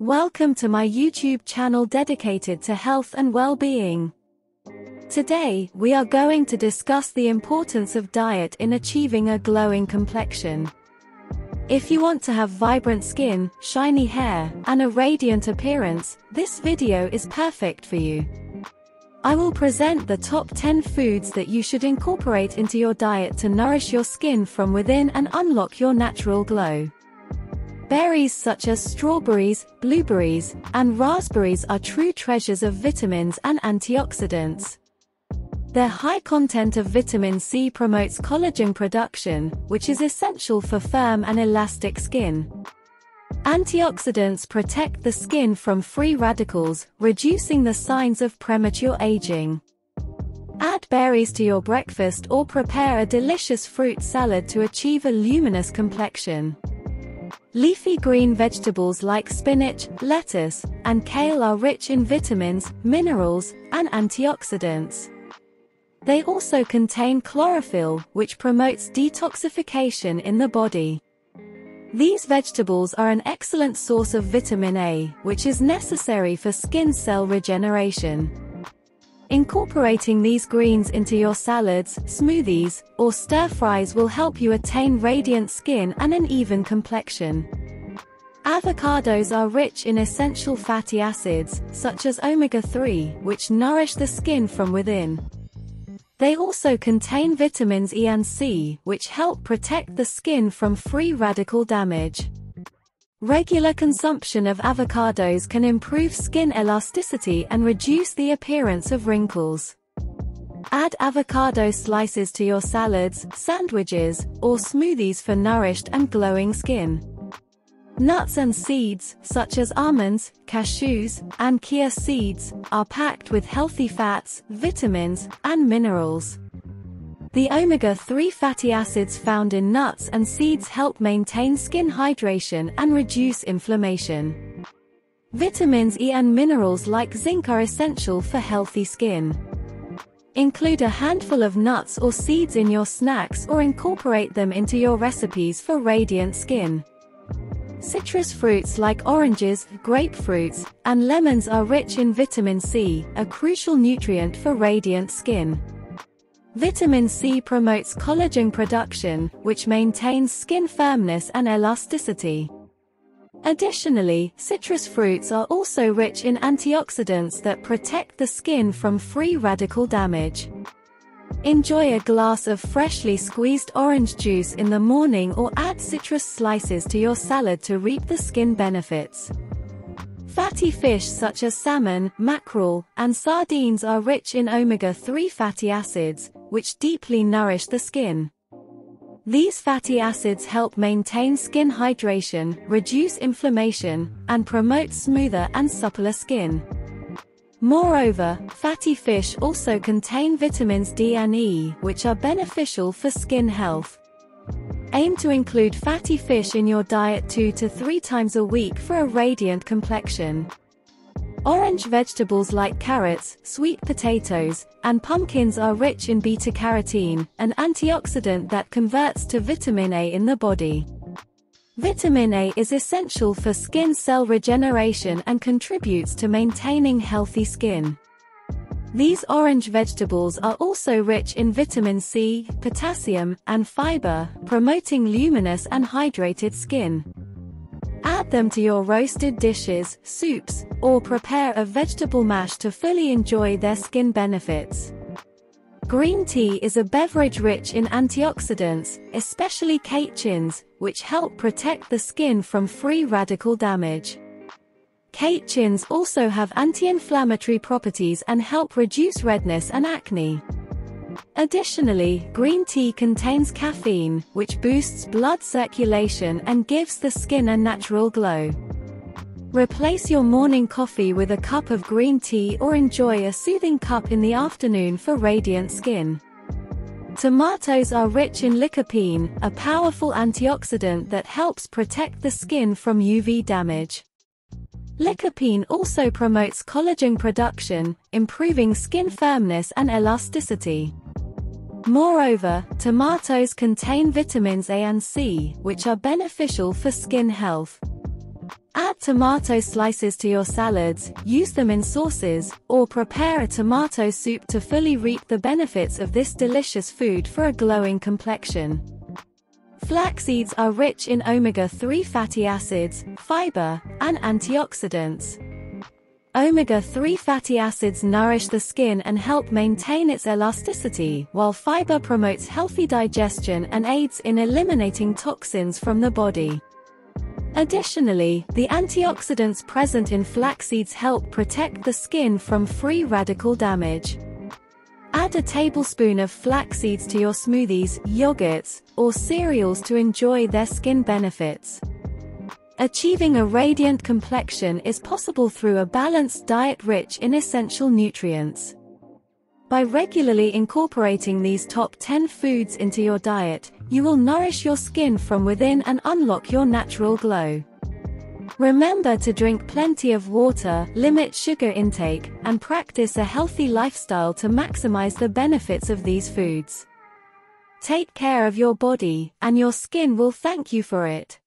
Welcome to my YouTube channel dedicated to health and well-being. Today, we are going to discuss the importance of diet in achieving a glowing complexion. If you want to have vibrant skin, shiny hair, and a radiant appearance, this video is perfect for you. I will present the top 10 foods that you should incorporate into your diet to nourish your skin from within and unlock your natural glow. Berries such as strawberries, blueberries, and raspberries are true treasures of vitamins and antioxidants. Their high content of vitamin C promotes collagen production, which is essential for firm and elastic skin. Antioxidants protect the skin from free radicals, reducing the signs of premature aging. Add berries to your breakfast or prepare a delicious fruit salad to achieve a luminous complexion. Leafy green vegetables like spinach, lettuce, and kale are rich in vitamins, minerals, and antioxidants. They also contain chlorophyll, which promotes detoxification in the body. These vegetables are an excellent source of vitamin A, which is necessary for skin cell regeneration. Incorporating these greens into your salads, smoothies, or stir-fries will help you attain radiant skin and an even complexion. Avocados are rich in essential fatty acids, such as omega-3, which nourish the skin from within. They also contain vitamins E and C, which help protect the skin from free radical damage. Regular consumption of avocados can improve skin elasticity and reduce the appearance of wrinkles. Add avocado slices to your salads, sandwiches, or smoothies for nourished and glowing skin. Nuts and seeds, such as almonds, cashews, and chia seeds, are packed with healthy fats, vitamins, and minerals. The omega-3 fatty acids found in nuts and seeds help maintain skin hydration and reduce inflammation. Vitamins E and minerals like zinc are essential for healthy skin. Include a handful of nuts or seeds in your snacks or incorporate them into your recipes for radiant skin. Citrus fruits like oranges, grapefruits, and lemons are rich in vitamin C, a crucial nutrient for radiant skin. Vitamin C promotes collagen production, which maintains skin firmness and elasticity. Additionally, citrus fruits are also rich in antioxidants that protect the skin from free radical damage. Enjoy a glass of freshly squeezed orange juice in the morning or add citrus slices to your salad to reap the skin benefits. Fatty fish such as salmon, mackerel, and sardines are rich in omega-3 fatty acids, which deeply nourish the skin. These fatty acids help maintain skin hydration, reduce inflammation, and promote smoother and suppler skin. Moreover, fatty fish also contain vitamins D and E, which are beneficial for skin health. Aim to include fatty fish in your diet 2 to 3 times a week for a radiant complexion. Orange vegetables like carrots, sweet potatoes, and pumpkins are rich in beta-carotene, an antioxidant that converts to vitamin A in the body. Vitamin A is essential for skin cell regeneration and contributes to maintaining healthy skin. These orange vegetables are also rich in vitamin C, potassium, and fiber, promoting luminous and hydrated skin. Add them to your roasted dishes, soups, or prepare a vegetable mash to fully enjoy their skin benefits. Green tea is a beverage rich in antioxidants, especially catechins, which help protect the skin from free radical damage. Catechins also have anti-inflammatory properties and help reduce redness and acne. Additionally, green tea contains caffeine, which boosts blood circulation and gives the skin a natural glow. Replace your morning coffee with a cup of green tea or enjoy a soothing cup in the afternoon for radiant skin. Tomatoes are rich in lycopene, a powerful antioxidant that helps protect the skin from UV damage. Lycopene also promotes collagen production, improving skin firmness and elasticity. Moreover, tomatoes contain vitamins A and C, which are beneficial for skin health. Add tomato slices to your salads, use them in sauces, or prepare a tomato soup to fully reap the benefits of this delicious food for a glowing complexion. Flax seeds are rich in omega-3 fatty acids, fiber, and antioxidants. Omega-3 fatty acids nourish the skin and help maintain its elasticity, while fiber promotes healthy digestion and aids in eliminating toxins from the body. Additionally, the antioxidants present in flax seeds help protect the skin from free radical damage. Add a tablespoon of flax seeds to your smoothies, yogurts, or cereals to enjoy their skin benefits. Achieving a radiant complexion is possible through a balanced diet rich in essential nutrients. By regularly incorporating these top 10 foods into your diet, you will nourish your skin from within and unlock your natural glow. Remember to drink plenty of water, limit sugar intake, and practice a healthy lifestyle to maximize the benefits of these foods. Take care of your body, and your skin will thank you for it.